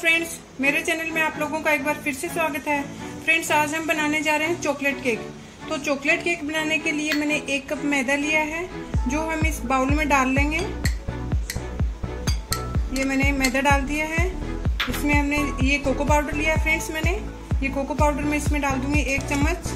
Friends मेरे channel में आप लोगों का एक बार फिर से स्वागत है। फ्रेंड्स आज हम बनाने जा रहे हैं चॉकलेट केक तो चॉकलेट केक बनाने के लिए मैंने एक कप मैदा लिया है, जो हम इस बाउल में डाल लेंगे। ये मैंने मैदा डाल दिया है। इसमें हमने ये कोको पाउडर लिया है फ्रेंड्स मैंने। ये कोको पाउडर मैं इसमें डाल दूँगी एक चम्मच।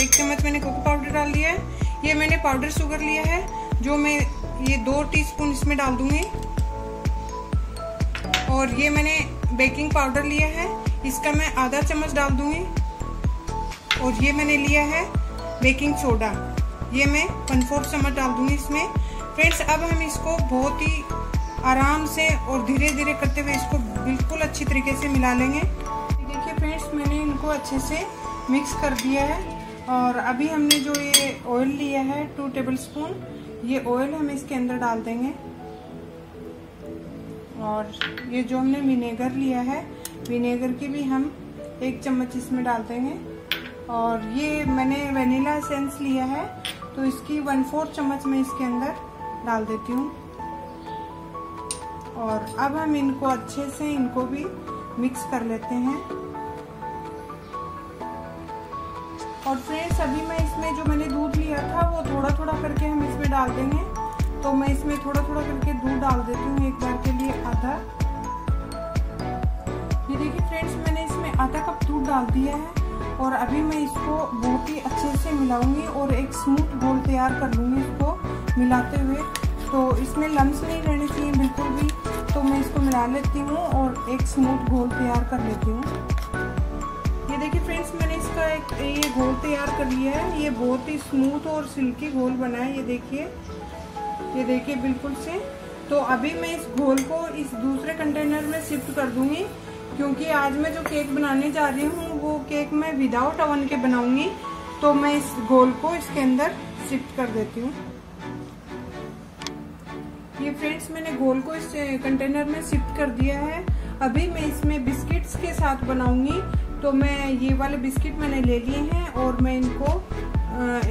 एक चम्मच मैंने कोको पाउडर डाल दिया है। ये मैंने पाउडर शुगर लिया है, जो मैं ये दो टीस्पून इसमें डाल दूँगी। और ये मैंने बेकिंग पाउडर लिया है। इसका मैं आधा चम्मच डाल दूँगी। और ये मैंने लिया है बेकिंग सोडा ये मैं वन फोर्थ चम्मच डाल दूँगी इसमें। फ्रेंड्स अब हम इसको बहुत ही आराम से और धीरे धीरे करते हुए इसको बिल्कुल अच्छी तरीके से मिला लेंगे। देखिए फ्रेंड्स मैंने इनको अच्छे से मिक्स कर दिया है। और अभी हमने जो ये ऑयल लिया है टू टेबल स्पून ये ऑयल हम इसके अंदर डाल देंगे। और ये जो हमने विनेगर लिया है विनेगर की भी हम एक चम्मच इसमें डाल देंगे। और ये मैंने वनीला एसेंस लिया है तो इसकी वन फोर्थ चम्मच मैं इसके अंदर डाल देती हूँ। और अब हम इनको अच्छे से इनको भी मिक्स कर लेते हैं। और फ्रेंड्स अभी मैं इसमें जो मैंने दूध लिया था, वो थोड़ा थोड़ा करके हम इसमें डाल देंगे। तो मैं इसमें थोड़ा थोड़ा करके दूध डाल देती हूँ एक बार के लिए आधा। ये देखिए फ्रेंड्स, मैंने इसमें आधा कप दूध डाल दिया है और अभी मैं इसको बहुत ही अच्छे से मिलाऊँगी और एक स्मूथ घोल तैयार कर लूँगी इसको मिलाते हुए। तो इसमें लम्स नहीं रहने चाहिए बिल्कुल भी। तो मैं इसको मिला लेती हूँ और एक स्मूथ घोल तैयार कर लेती हूँ। ये देखिए फ्रेंड्स, मैंने इसका तैयार कर लिया है। ये बहुत ही स्मूथ और सिल्की घोल बना है, ये देखिए। ये देखिए बिल्कुल से। तो अभी मैं इस घोल को इस दूसरे कंटेनर में शिफ्ट कर दूँगी, क्योंकि आज मैं जो केक बनाने जा रही हूँ, वो केक मैं विदाउट अवन के बनाऊँगी। तो मैं इस घोल को इसके अंदर शिफ्ट कर देती हूँ। ये फ्रेंड्स मैंने घोल को इस कंटेनर में शिफ्ट कर दिया है। अभी मैं इसमें बिस्किट्स के साथ बनाऊँगी। तो मैं ये वाले बिस्किट मैंने ले लिए हैं और मैं इनको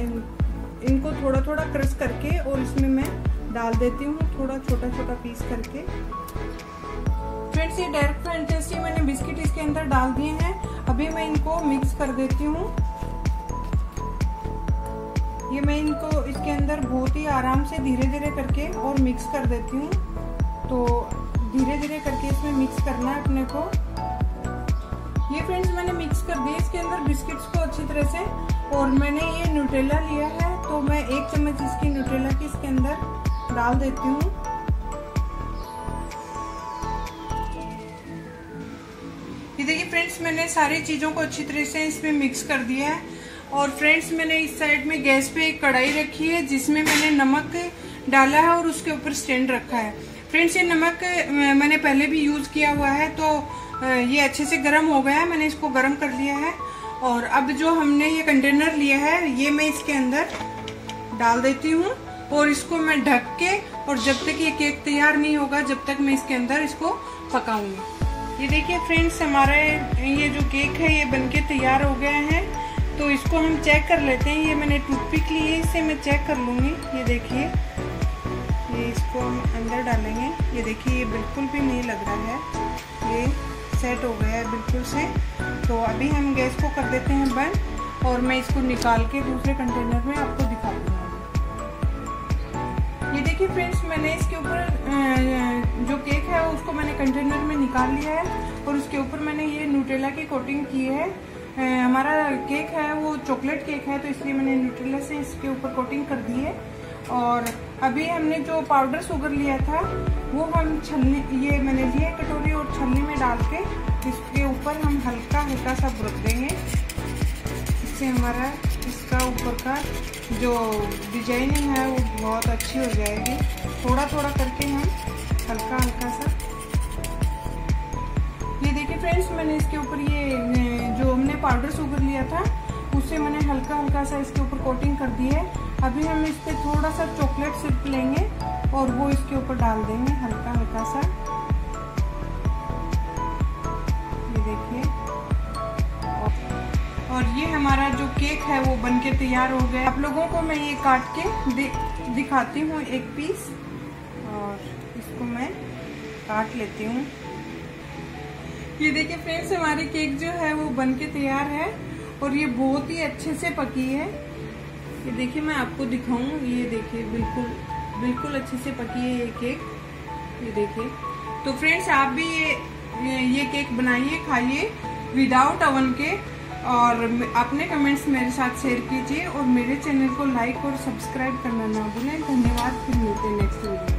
इन, इनको थोड़ा थोड़ा क्रश करके और इसमें मैं डाल देती हूँ थोड़ा छोटा छोटा पीस करके। फ्रेंड्स ये डायरेक्ट फैंटेसी मैंने बिस्किट इसके अंदर डाल दिए हैं। अभी मैं इनको मिक्स कर देती हूँ। ये मैं इनको इसके अंदर बहुत ही आराम से धीरे धीरे करके और मिक्स कर देती हूँ। तो धीरे धीरे करके इसमें मिक्स करना है अपने को। ये फ्रेंड्स मैंने मिक्स कर दिया इसके अंदर बिस्किट्स को अच्छी तरह से। और मैंने ये न्यूट्रेला लिया है तो मैं एक चम्मच इसकी न्यूट्रेला की इसके अंदर डाल देती हूँ। ये देखिए फ्रेंड्स, मैंने सारी चीज़ों को अच्छी तरह से इसमें मिक्स कर दिया है। और फ्रेंड्स, मैंने इस साइड में गैस पे एक कढ़ाई रखी है, जिसमें मैंने नमक डाला है और उसके ऊपर स्टैंड रखा है। फ्रेंड्स, ये नमक मैंने पहले भी यूज़ किया हुआ है तो ये अच्छे से गर्म हो गया है, मैंने इसको गर्म कर लिया है। और अब जो हमने ये कंटेनर लिया है, ये मैं इसके अंदर डाल देती हूँ और इसको मैं ढक के, और जब तक ये केक तैयार नहीं होगा, जब तक मैं इसके अंदर इसको पकाऊँगी। ये देखिए फ्रेंड्स हमारा ये जो केक है, ये बनके तैयार हो गया है। तो इसको हम चेक कर लेते हैं। ये मैंने टूथपिक ली है इससे मैं चेक कर लूँगी। ये देखिए, ये इसको हम अंदर डालेंगे। ये देखिए, ये बिल्कुल भी नहीं लग रहा है। ये सेट हो गया है बिल्कुल से। तो अभी हम गैस को कर देते हैं बंद और मैं इसको निकाल के दूसरे कंटेनर में आपको दिखा दूँगा ये देखिए फ्रेंड्स मैंने इसके ऊपर जो केक है उसको मैंने कंटेनर में निकाल लिया है और उसके ऊपर मैंने ये न्यूटेला की कोटिंग की है। हमारा केक है, वो चॉकलेट केक है तो इसलिए मैंने न्यूट्रेला से इसके ऊपर कोटिंग कर दी है। और अभी हमने जो पाउडर शुगर लिया था, वो हम छलनी, ये मैंने लिया कटोरी और छलनी में डाल के हल्का सा बुरक देंगे। इससे हमारा, इसका ऊपर का जो डिज़ाइनिंग है, वो बहुत अच्छी हो जाएगी। थोड़ा थोड़ा करके हम हल्का हल्का सा। ये देखिए फ्रेंड्स, मैंने इसके ऊपर ये जो हमने पाउडर शुगर लिया था, उससे मैंने हल्का हल्का सा इसके ऊपर कोटिंग कर दी है। अभी हम इस पर थोड़ा सा चॉकलेट सिप लेंगे और वो इसके ऊपर डाल देंगे हल्का हल्का सा। और ये हमारा जो केक है वो बनके तैयार हो गया। आप लोगों को मैं ये काट के दिखाती हूँ एक पीस और इसको मैं काट लेती हूँ। ये देखिए फ्रेंड्स, हमारी केक जो है वो बन के तैयार है और ये बहुत ही अच्छे से पकी है। ये देखिए मैं आपको दिखाऊँ, ये देखिए बिल्कुल बिल्कुल अच्छे से पकी है ये केक। ये देखिए। तो फ्रेंड्स, आप भी ये ये केक बनाइए, खाइए, विदाउट अवन के। और अपने कमेंट्स मेरे साथ शेयर कीजिए और मेरे चैनल को लाइक और सब्सक्राइब करना ना भूलें। धन्यवाद, फिर मिलते हैं नेक्स्ट वीडियो